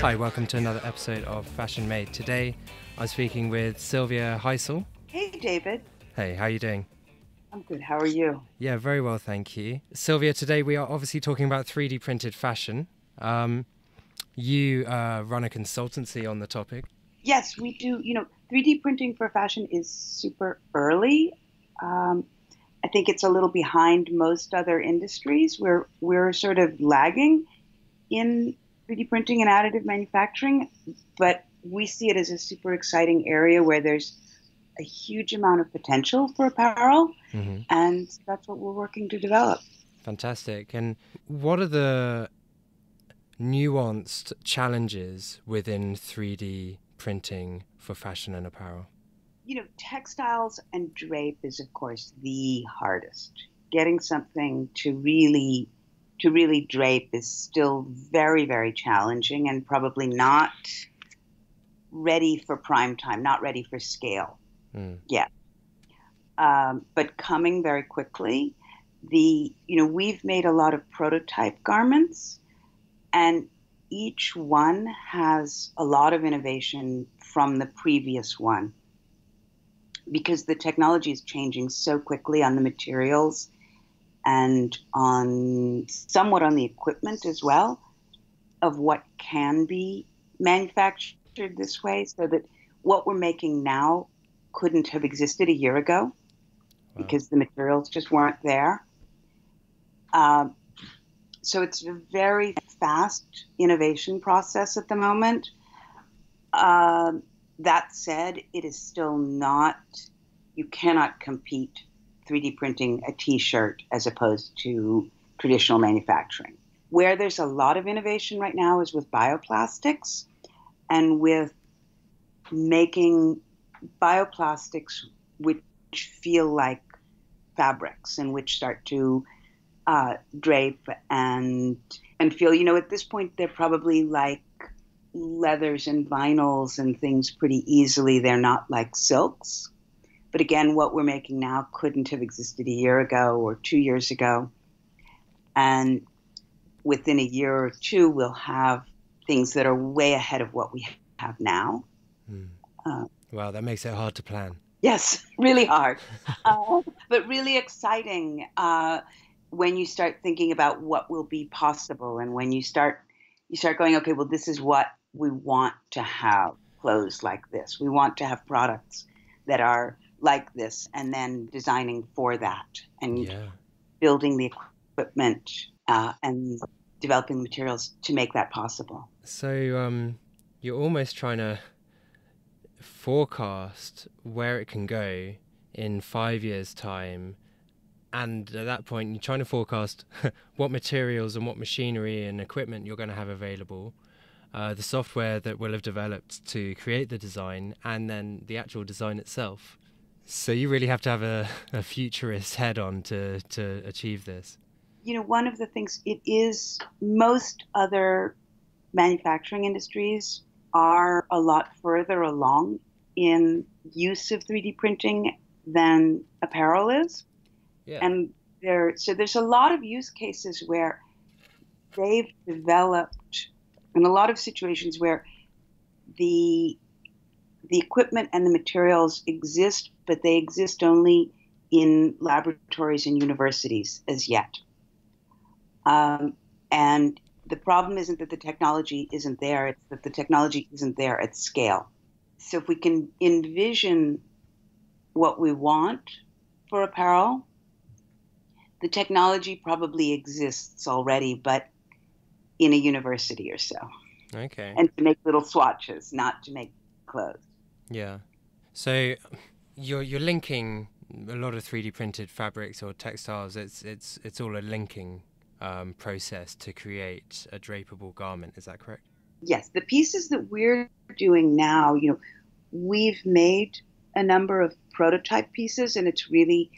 Hi, welcome to another episode of Fashion Made. Today, I'm speaking with Sylvia Heisel. Hey, David. Hey, how are you doing? I'm good. How are you? Yeah, very well, thank you. Sylvia, today we are obviously talking about 3D printed fashion. Um, you uh, run a consultancy on the topic. Yes, we do. You know, 3D printing for fashion is super early. Um, I think it's a little behind most other industries. We're we're sort of lagging in 3D printing and additive manufacturing, but we see it as a super exciting area where there's a huge amount of potential for apparel, mm-hmm. and that's what we're working to develop. Fantastic. And what are the nuanced challenges within 3D printing for fashion and apparel? You know, textiles and drape is, of course, the hardest. Getting something to really to really drape is still very, very challenging and probably not ready for prime time, not ready for scale mm. yet. Um, but coming very quickly. The you know we've made a lot of prototype garments, and each one has a lot of innovation from the previous one because the technology is changing so quickly on the materials and on somewhat on the equipment as well of what can be manufactured this way so that what we're making now couldn't have existed a year ago wow. because the materials just weren't there. Um, so it's a very fast innovation process at the moment. Uh, that said, it is still not, you cannot compete 3D printing a t shirt as opposed to traditional manufacturing. Where there's a lot of innovation right now is with bioplastics and with making bioplastics which feel like fabrics and which start to uh, drape and and feel. You know, at this point, they're probably like leathers and vinyls and things pretty easily. They're not like silks. But again, what we're making now couldn't have existed a year ago or two years ago. And within a year or two, we'll have things that are way ahead of what we have now. Mm. Uh, wow, that makes it hard to plan. Yes, really hard, uh, but really exciting uh, when you start thinking about what will be possible, and when you start you start going, okay, well, this is what we want to have clothes like this. We want to have products that are like this and then designing for that and yeah. building the equipment uh, and developing materials to make that possible. So um, you're almost trying to forecast where it can go in five years' time. And at that point, you're trying to forecast what materials and what machinery and equipment you're going to have available, uh, the software that will have developed to create the design, and then the actual design itself. So you really have to have a, a futurist head on to, to achieve this. You know, one of the things it is most other manufacturing industries are a lot further along in use of 3D printing than apparel is. Yeah. And there so there's a lot of use cases where they've developed in a lot of situations where the the equipment and the materials exist, but they exist only in laboratories and universities as yet. Um, and the problem isn't that the technology isn't there, it's that the technology isn't there at scale. So if we can envision what we want for apparel, the technology probably exists already, but in a university or so. Okay. And to make little swatches, not to make clothes. Yeah. So you're you're linking a lot of 3D printed fabrics or textiles. It's it's it's all a linking um, process to create a drapable garment. Is that correct? Yes. The pieces that we're doing now, you know, we've made a number of prototype pieces, and it's really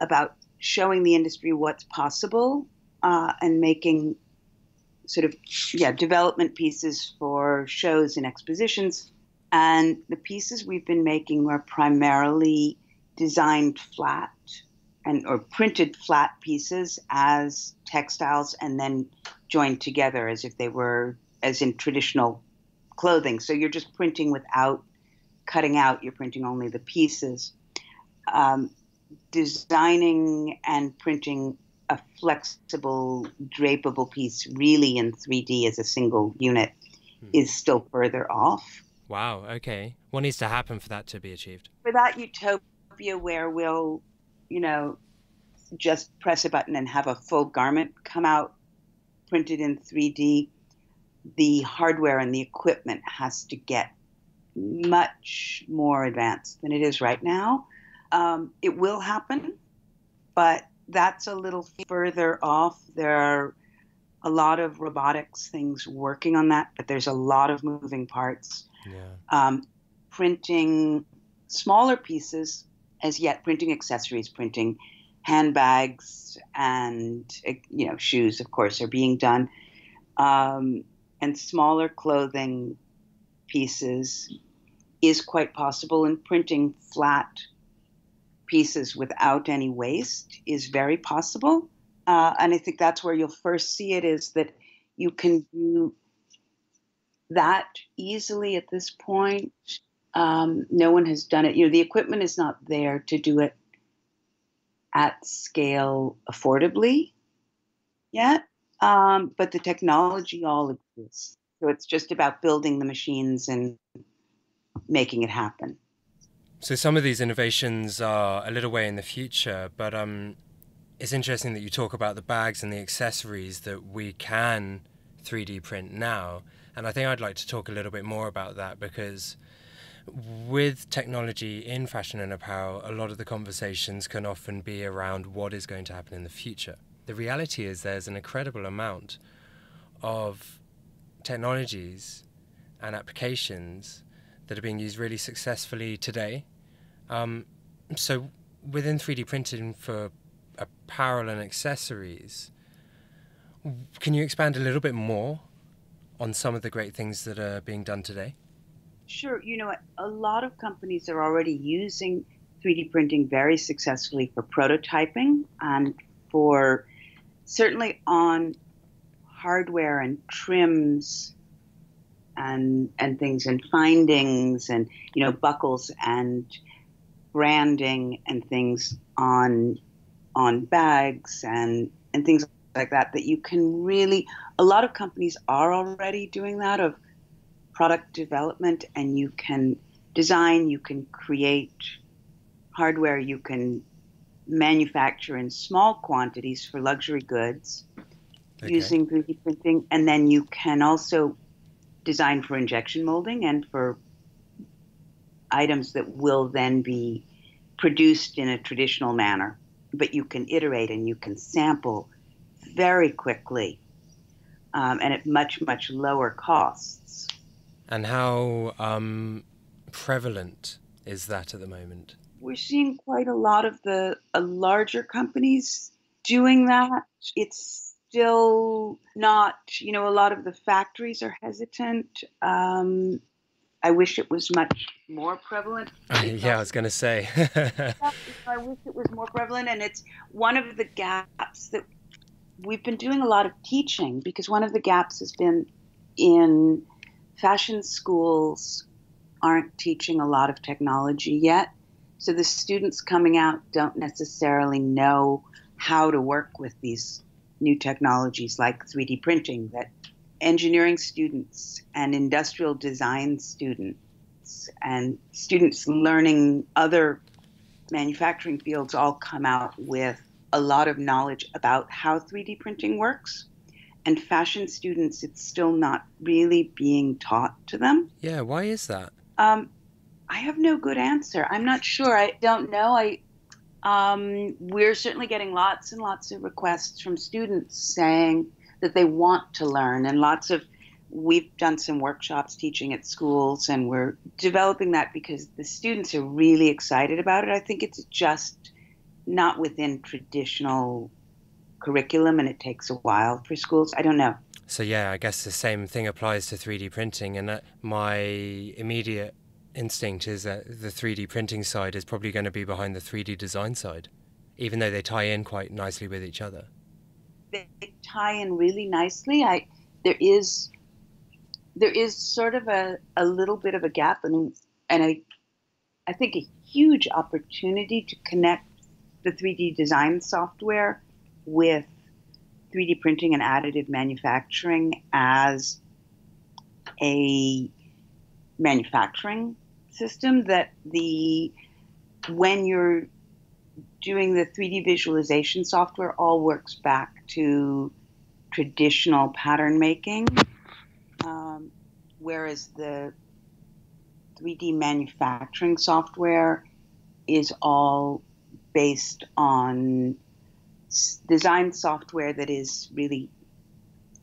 about showing the industry what's possible uh, and making sort of yeah development pieces for shows and expositions and the pieces we've been making were primarily designed flat and or printed flat pieces as textiles and then joined together as if they were as in traditional clothing. So you're just printing without cutting out, you're printing only the pieces. Um, designing and printing a flexible, drapable piece really in 3D as a single unit hmm. is still further off. Wow, okay. What needs to happen for that to be achieved? For that utopia where we'll, you know, just press a button and have a full garment come out printed in 3D, the hardware and the equipment has to get much more advanced than it is right now. Um, it will happen, but that's a little further off. There are a lot of robotics things working on that, but there's a lot of moving parts. Yeah. Um, printing smaller pieces, as yet, printing accessories, printing handbags and you know shoes, of course, are being done, um, and smaller clothing pieces is quite possible. And printing flat pieces without any waste is very possible. Uh, and I think that's where you'll first see it is that you can do that easily at this point. Um, no one has done it. You know, the equipment is not there to do it at scale affordably yet, um, but the technology all exists. So it's just about building the machines and making it happen. So some of these innovations are a little way in the future, but um, it's interesting that you talk about the bags and the accessories that we can 3D print now. And I think I'd like to talk a little bit more about that because with technology in fashion and apparel, a lot of the conversations can often be around what is going to happen in the future. The reality is there's an incredible amount of technologies and applications that are being used really successfully today. Um, so within 3D printing for apparel and accessories, can you expand a little bit more on some of the great things that are being done today? Sure. You know, a lot of companies are already using 3D printing very successfully for prototyping and for certainly on hardware and trims and and things and findings and you know buckles and branding and things on on bags and and things like that that you can really a lot of companies are already doing that of product development and you can design you can create hardware you can manufacture in small quantities for luxury goods okay. using 3D printing and then you can also design for injection molding and for items that will then be produced in a traditional manner. But you can iterate and you can sample very quickly um, and at much, much lower costs. And how um, prevalent is that at the moment? We're seeing quite a lot of the uh, larger companies doing that. It's still not, you know, a lot of the factories are hesitant. Um, I wish it was much more prevalent. yeah, I was going to say. I wish it was more prevalent. And it's one of the gaps that we've been doing a lot of teaching because one of the gaps has been in fashion schools aren't teaching a lot of technology yet. So the students coming out don't necessarily know how to work with these new technologies like 3D printing that engineering students and industrial design students and students learning other manufacturing fields all come out with a lot of knowledge about how 3D printing works. And fashion students, it's still not really being taught to them. Yeah, why is that? Um, I have no good answer. I'm not sure. I don't know. I um, we're certainly getting lots and lots of requests from students saying that they want to learn, and lots of we've done some workshops teaching at schools, and we're developing that because the students are really excited about it. I think it's just not within traditional curriculum, and it takes a while for schools. I don't know. So yeah, I guess the same thing applies to 3D printing, and my immediate instinct is that the 3D printing side is probably going to be behind the 3D design side, even though they tie in quite nicely with each other. They tie in really nicely. I there is there is sort of a, a little bit of a gap and and I I think a huge opportunity to connect the 3D design software with 3D printing and additive manufacturing as a manufacturing system that the when you're doing the 3D visualization software all works back to traditional pattern making, um, whereas the 3D manufacturing software is all based on design software that is really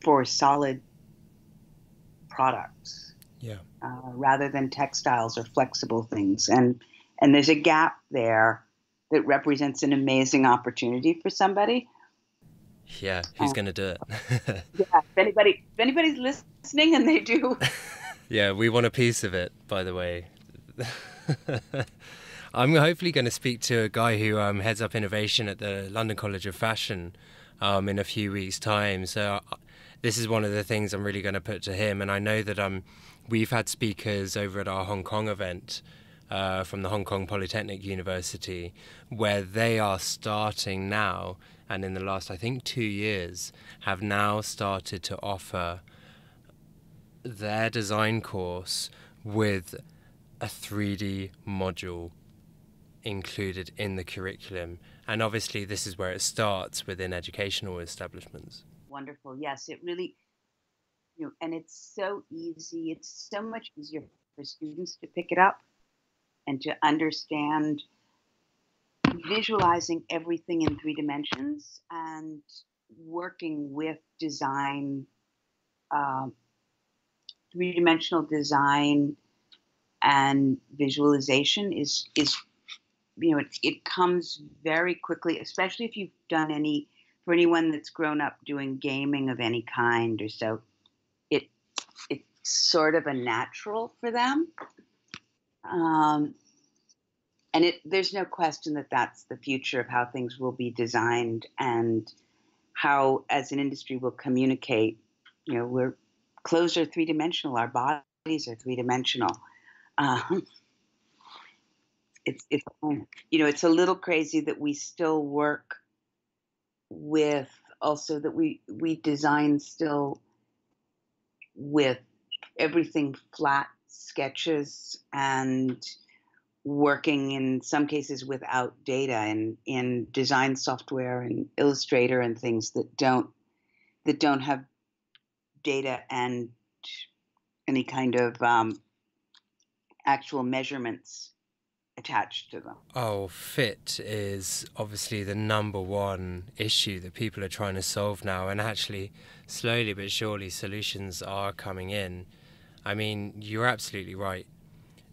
for solid products. Yeah. Uh, rather than textiles or flexible things, and and there's a gap there that represents an amazing opportunity for somebody. Yeah, who's uh, going to do it? yeah, if anybody if anybody's listening and they do. yeah, we want a piece of it. By the way. I'm hopefully going to speak to a guy who um, heads up innovation at the London College of Fashion um, in a few weeks' time. So uh, this is one of the things I'm really going to put to him. And I know that um, we've had speakers over at our Hong Kong event uh, from the Hong Kong Polytechnic University, where they are starting now, and in the last, I think, two years, have now started to offer their design course with a 3D module included in the curriculum. And obviously, this is where it starts within educational establishments. Wonderful. Yes, it really, you know, and it's so easy. It's so much easier for students to pick it up and to understand visualizing everything in three dimensions and working with design, uh, three dimensional design and visualization is is you know, it, it comes very quickly, especially if you've done any, for anyone that's grown up doing gaming of any kind or so, it it's sort of a natural for them. Um, and it, there's no question that that's the future of how things will be designed and how, as an industry, we'll communicate. You know, we're clothes are three dimensional, our bodies are three dimensional. Um, it's it's you know it's a little crazy that we still work with also that we we design still with everything flat sketches and working in some cases without data and in design software and illustrator and things that don't that don't have data and any kind of um, actual measurements attached to them. Oh, fit is obviously the number one issue that people are trying to solve now, and actually, slowly but surely, solutions are coming in. I mean, you're absolutely right.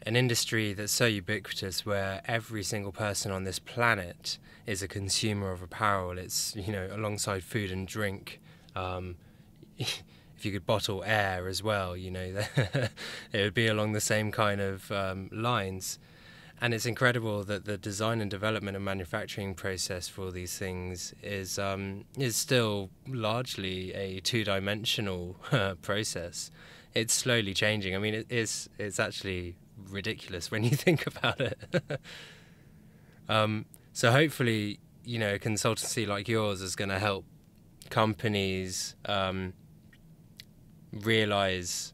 An industry that's so ubiquitous where every single person on this planet is a consumer of apparel. It's, you know, alongside food and drink. Um, if you could bottle air as well, you know, it would be along the same kind of um, lines and it's incredible that the design and development and manufacturing process for these things is um, is still largely a two-dimensional process. It's slowly changing. I mean, it is it's actually ridiculous when you think about it. um, so hopefully, you know, a consultancy like yours is going to help companies um, realize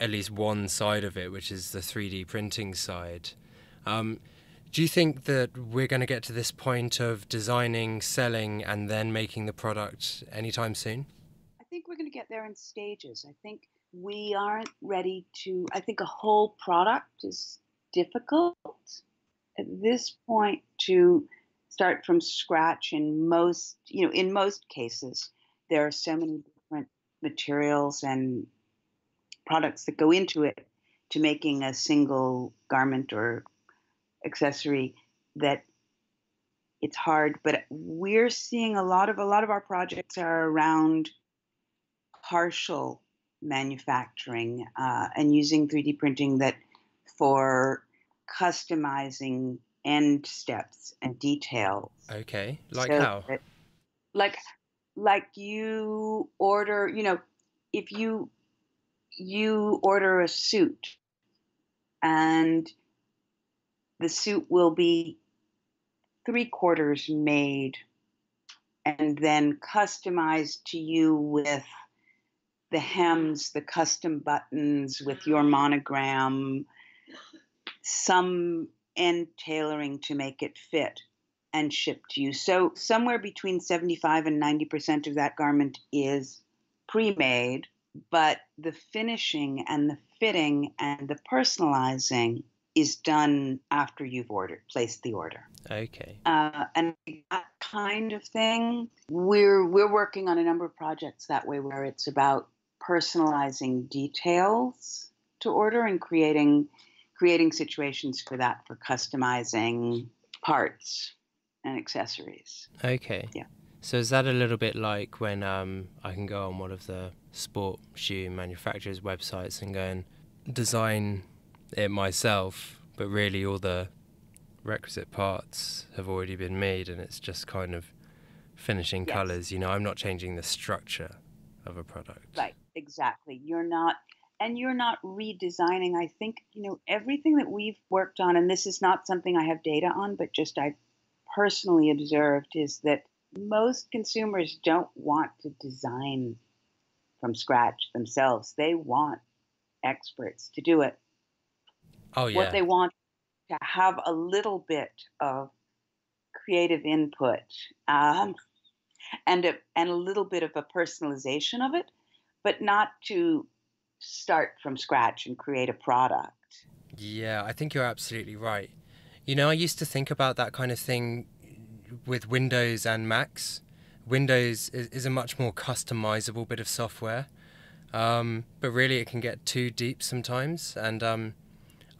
at least one side of it, which is the 3D printing side um, do you think that we're going to get to this point of designing, selling, and then making the product anytime soon? I think we're going to get there in stages. I think we aren't ready to, I think a whole product is difficult at this point to start from scratch in most, you know, in most cases. There are so many different materials and products that go into it to making a single garment or accessory that it's hard but we're seeing a lot of a lot of our projects are around partial manufacturing uh, and using 3d printing that for customizing end steps and details. Okay like so how? that, like like you order you know if you you order a suit and the suit will be three quarters made and then customized to you with the hems, the custom buttons with your monogram, some end tailoring to make it fit and shipped to you. So somewhere between 75 and 90% of that garment is pre-made, but the finishing and the fitting and the personalizing is done after you've ordered, placed the order. Okay. Uh, and that kind of thing, we're we're working on a number of projects that way, where it's about personalizing details to order and creating creating situations for that for customizing parts and accessories. Okay. Yeah. So is that a little bit like when um, I can go on one of the sport shoe manufacturers' websites and go and design it myself, but really all the requisite parts have already been made and it's just kind of finishing Yes. colours. You know, I'm not changing the structure of a product. Right, exactly. You're not, and you're not redesigning. I think, you know, everything that we've worked on, and this is not something I have data on, but just I personally observed is that most consumers don't want to design from scratch themselves. They want experts to do it. Oh yeah. What they want to have a little bit of creative input um, and a, and a little bit of a personalization of it, but not to start from scratch and create a product. Yeah, I think you're absolutely right. You know, I used to think about that kind of thing with Windows and Macs. Windows is, is a much more customizable bit of software, um, but really it can get too deep sometimes. And um,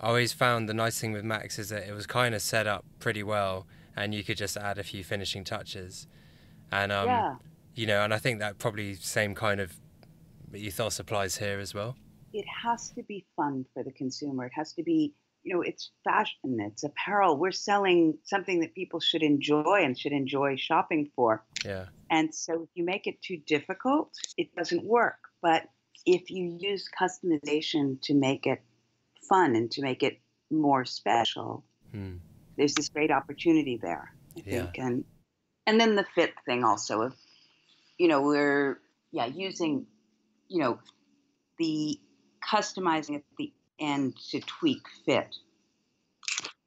I always found the nice thing with Macs is that it was kind of set up pretty well, and you could just add a few finishing touches. And um, yeah, you know, and I think that probably same kind of ethos applies here as well. it has to be fun for the consumer. It has to be, you know, it's fashion, it's apparel. We're selling something that people should enjoy and should enjoy shopping for. Yeah. And so if you make it too difficult, it doesn't work. But if you use customization to make it fun and to make it more special, Hmm. there's this great opportunity there, I Yeah. think. And and then the fit thing also of you know, we're yeah, using, you know, the customizing at the end to tweak fit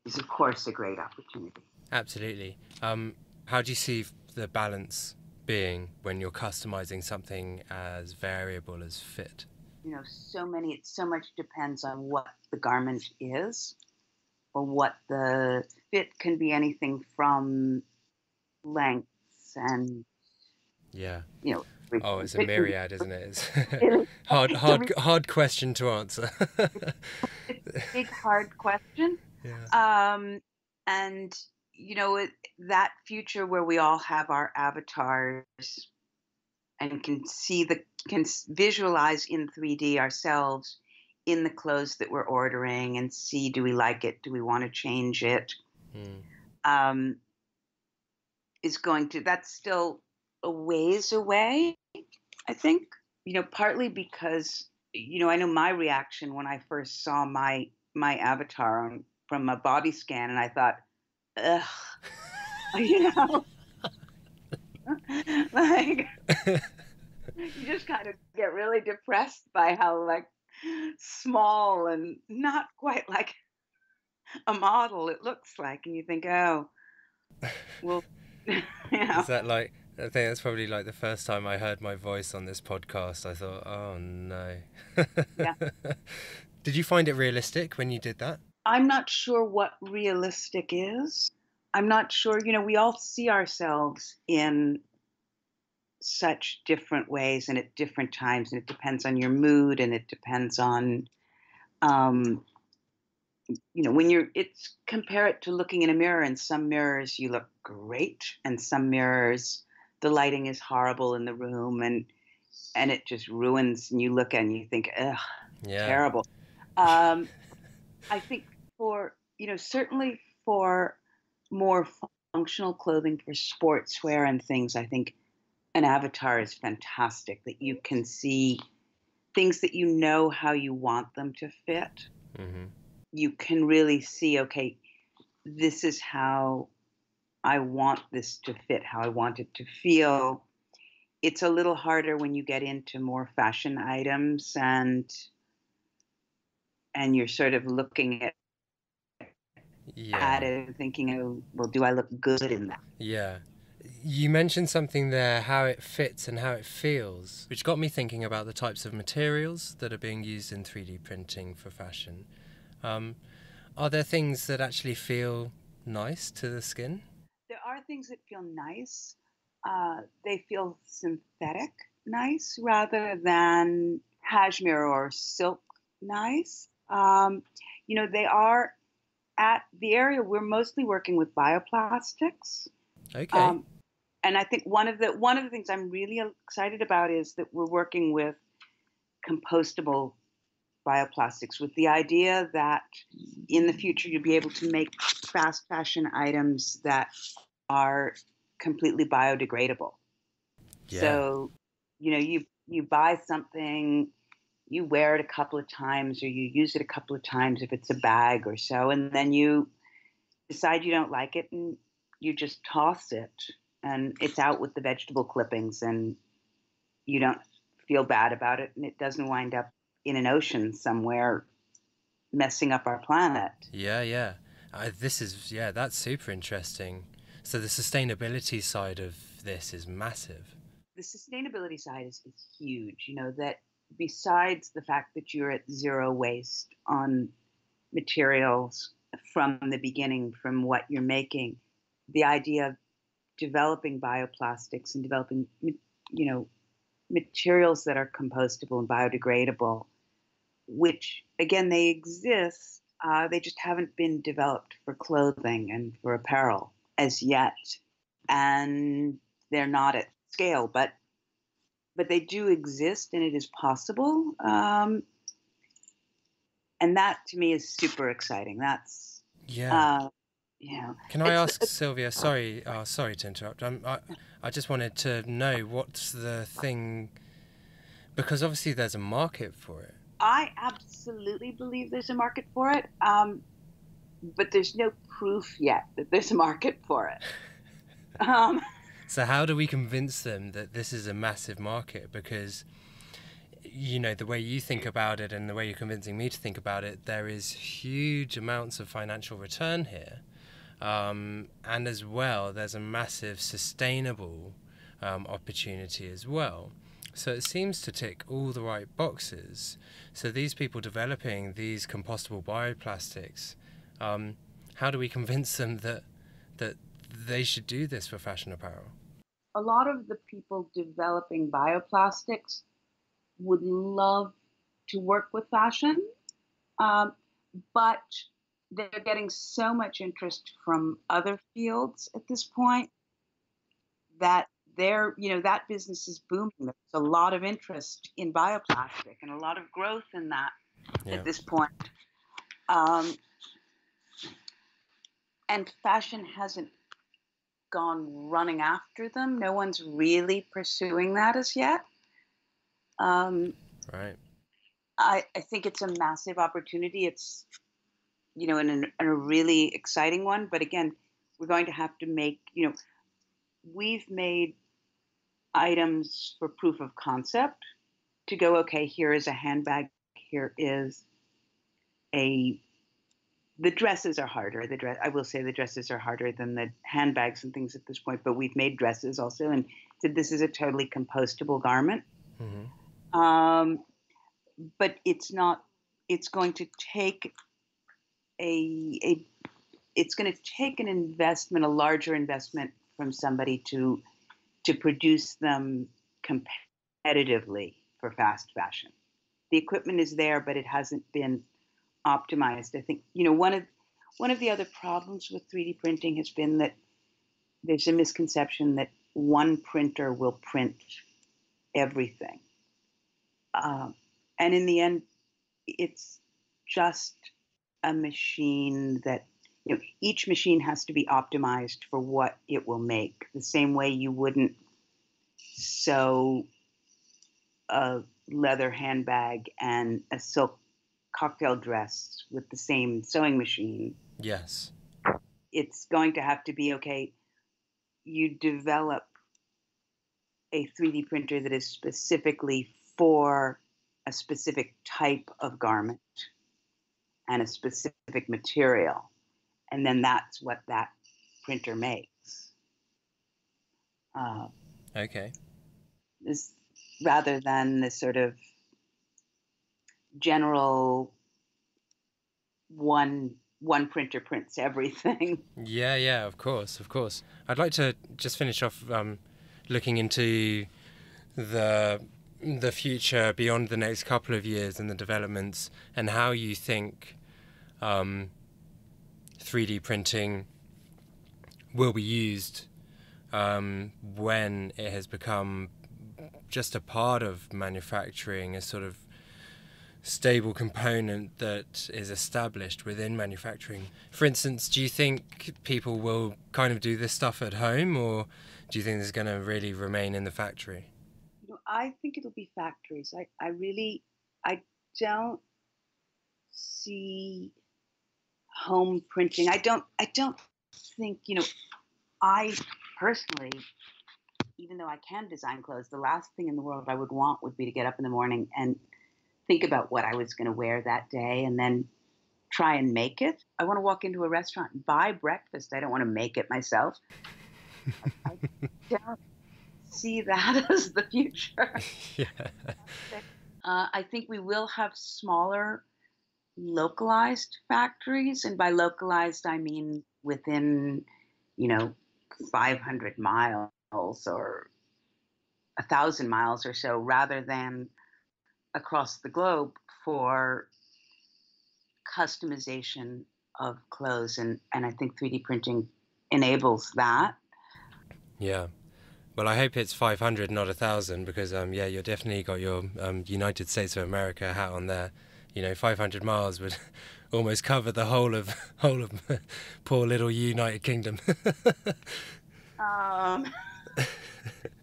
is of course a great opportunity. Absolutely. Um, how do you see the balance being when you're customizing something as variable as fit? you know so many it so much depends on what the garment is or what the fit can be anything from lengths and Yeah. you know Oh, it's a fit can be- myriad, isn't it? It's hard, hard, hard question to answer. it's a big hard question yeah. um and you know it, that future where we all have our avatars and can see the can visualize in 3D ourselves in the clothes that we're ordering and see do we like it do we want to change it Mm. um, is going to that's still a ways away i think you know partly because you know i know my reaction when i first saw my my avatar on, from a body scan and i thought ugh you know like you just kind of get really depressed by how like small and not quite like a model it looks like and you think oh well you know Is that like? I think that's probably like the first time I heard my voice on this podcast. I thought, oh no. Yeah. Did you find it realistic when you did that? i'm not sure what realistic is i'm not sure you know we all see ourselves in such different ways and at different times and it depends on your mood and it depends on um you know when you're it's compare it to looking in a mirror in some mirrors you look great and some mirrors the lighting is horrible in the room and and it just ruins and you look and you think ugh Yeah. terrible um i think for you know certainly for more functional clothing for sportswear and things i think an avatar is fantastic that you can see things that you know how you want them to fit. Mm-hmm. You can really see, okay, this is how I want this to fit, how I want it to feel. It's a little harder when you get into more fashion items and and you're sort of looking at yeah. at it and thinking, oh, well, do I look good in that? Yeah. You mentioned something there, how it fits and how it feels, which got me thinking about the types of materials that are being used in 3D printing for fashion. Um, are there things that actually feel nice to the skin? Are things that feel nice. Uh, they feel synthetic nice rather than cashmere or silk nice. Um, you know, they are at the area we're mostly working with bioplastics. Okay. Um, and I think one of the one of the things I'm really excited about is that we're working with compostable bioplastics with the idea that in the future you'll be able to make fast fashion items that are completely biodegradable. Yeah. So, you know, you you buy something you wear it a couple of times or you use it a couple of times if it's a bag or so, and then you decide you don't like it and you just toss it and it's out with the vegetable clippings and you don't feel bad about it and it doesn't wind up in an ocean somewhere messing up our planet. Yeah, yeah. Uh, this is, yeah, that's super interesting. So the sustainability side of this is massive. The sustainability side is, is huge. You know, that besides the fact that you're at zero waste on materials from the beginning, from what you're making, the idea of developing bioplastics and developing, you know, materials that are compostable and biodegradable, which again they exist, uh, they just haven't been developed for clothing and for apparel as yet, and they're not at scale. But but they do exist and it is possible. Um, and that to me is super exciting. That's yeah. Uh, yeah. Can I ask Sylvia? Sorry, uh, sorry to interrupt. I'm, I I just wanted to know what's the thing, because obviously there's a market for it. I absolutely believe there's a market for it, um, but there's no proof yet that there's a market for it. Um, so how do we convince them that this is a massive market? Because you know the way you think about it and the way you're convincing me to think about it, there is huge amounts of financial return here, um, and as well, there's a massive sustainable um, opportunity as well. So it seems to tick all the right boxes. So these people developing these compostable bioplastics, um, how do we convince them that that they should do this for fashion apparel? a lot of the people developing bioplastics would love to work with fashion, um, but they're getting so much interest from other fields at this point that they're, you know, that business is booming. There's a lot of interest in bioplastic and a lot of growth in that yeah. at this point. Um, and fashion hasn't gone running after them. No one's really pursuing that as yet. Um, right. I, I think it's a massive opportunity. It's, you know, an, a really exciting one. But again, we're going to have to make, you know, we've made items for proof of concept to go, okay, here is a handbag, here is a the dresses are harder. The dress, I will say, the dresses are harder than the handbags and things at this point. But we've made dresses also, and said this is a totally compostable garment. Mm-hmm. Um, but it's not. It's going to take a a. It's going to take an investment, a larger investment from somebody to to produce them competitively for fast fashion. The equipment is there, but it hasn't been optimized. I think you know one of one of the other problems with 3D printing has been that there's a misconception that one printer will print everything, um, and in the end, it's just a machine that you know, each machine has to be optimized for what it will make. The same way you wouldn't sew a leather handbag and a silk cocktail dress with the same sewing machine. Yes. It's going to have to be okay, you develop a 3D printer that is specifically for a specific type of garment and a specific material. And then that's what that printer makes. Uh, okay. This, rather than the sort of general one one printer prints everything. Yeah, yeah, of course, of course. I'd like to just finish off um, looking into the the future beyond the next couple of years and the developments and how you think um, 3D printing will be used um, when it has become just a part of manufacturing, a sort of stable component that is established within manufacturing. For instance, do you think people will kind of do this stuff at home or do you think it's going to really remain in the factory? You know, I think it'll be factories. I, I really, I don't see home printing. I don't, I don't think, you know, I personally, even though I can design clothes, the last thing in the world I would want would be to get up in the morning and think about what I was going to wear that day and then try and make it. I want to walk into a restaurant and buy breakfast. I don't want to make it myself. I don't see that as the future. Yeah. Uh, I think we will have smaller, localized factories, and by localized I mean within, you know, 500 miles or a thousand miles or so, rather than across the globe for customization of clothes and, and I think 3D printing enables that. Yeah. Well, I hope it's 500, not a thousand, because um, yeah, you've definitely got your um, United States of America hat on there. You know, 500 miles would almost cover the whole of whole of poor little United Kingdom. um,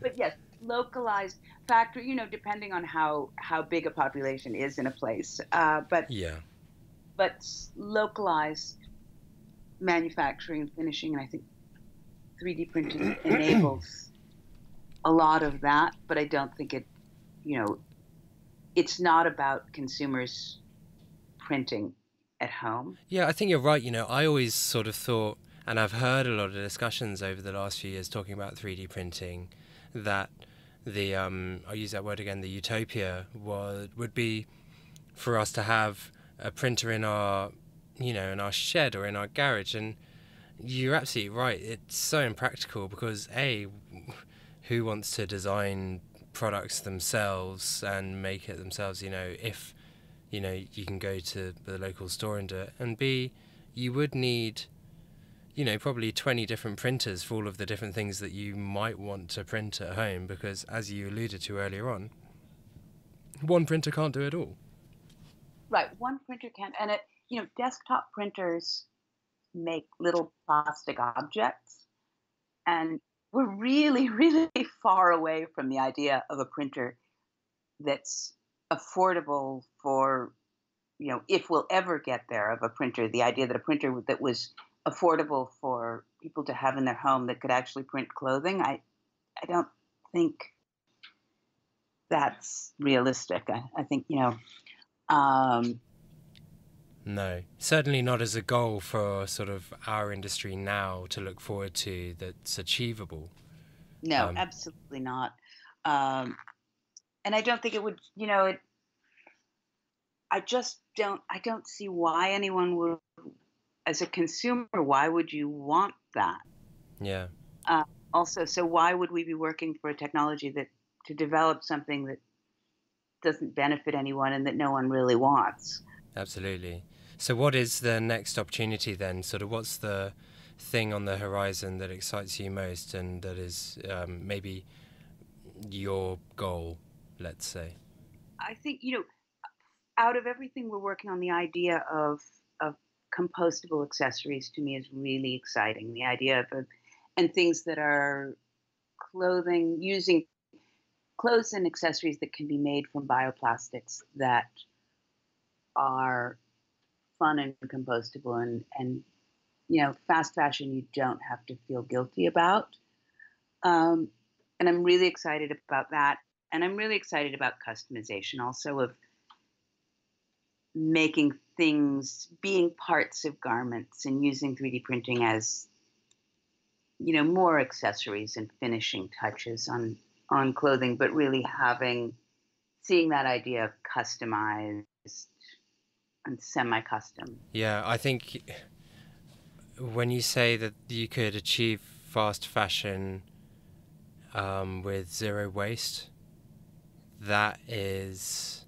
but yes, localized factory, you know, depending on how how big a population is in a place. Uh, but yeah, but localized manufacturing and finishing, and I think 3D printing enables a lot of that. But I don't think it, you know, it's not about consumers printing at home. Yeah, I think you're right. You know, I always sort of thought, and I've heard a lot of discussions over the last few years talking about 3D printing, that the um, I'll use that word again. The utopia was would be for us to have a printer in our you know in our shed or in our garage, and you're absolutely right. It's so impractical because a who wants to design products themselves and make it themselves? You know, if you know you can go to the local store and do it, and b you would need you know, probably 20 different printers for all of the different things that you might want to print at home because, as you alluded to earlier on, one printer can't do it all. Right, one printer can't. And it, you know, desktop printers make little plastic objects. And we're really, really far away from the idea of a printer that's affordable for, you know, if we'll ever get there, of a printer, the idea that a printer that was affordable for people to have in their home that could actually print clothing, I, I don't think that's realistic. I, I think, you know, um, no, certainly not as a goal for sort of our industry now to look forward to that's achievable. No, um, absolutely not. Um, and I don't think it would, you know, it, I just don't, I don't see why anyone would as a consumer, why would you want that? Yeah. Uh, also, so why would we be working for a technology that to develop something that doesn't benefit anyone and that no one really wants? Absolutely. So, what is the next opportunity then? Sort of, what's the thing on the horizon that excites you most and that is um, maybe your goal, let's say? I think, you know, out of everything we're working on, the idea of compostable accessories to me is really exciting. The idea of, and things that are clothing using clothes and accessories that can be made from bioplastics that are fun and compostable and, and you know, fast fashion you don't have to feel guilty about. Um, and I'm really excited about that. And I'm really excited about customization also of making things being parts of garments and using 3D printing as you know more accessories and finishing touches on on clothing but really having seeing that idea of customized and semi-custom. Yeah i think when you say that you could achieve fast fashion um, with zero waste that is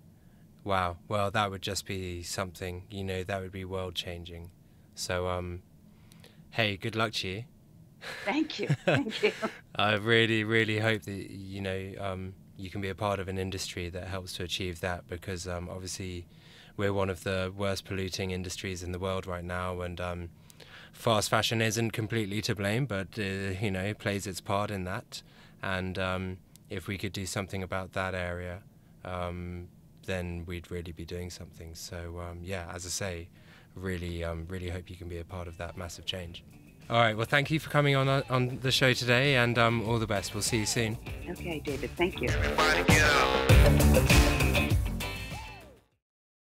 wow. Well that would just be something you know that would be world changing. So um hey good luck to you. Thank you. Thank you. I really really hope that you know um you can be a part of an industry that helps to achieve that because um obviously we're one of the worst polluting industries in the world right now and um fast fashion isn't completely to blame but uh, you know plays its part in that. And um if we could do something about that area, um, then we'd really be doing something. So um, yeah, as I say, really, um, really hope you can be a part of that massive change. All right. Well, thank you for coming on uh, on the show today, and um, all the best. We'll see you soon. Okay, David. Thank you.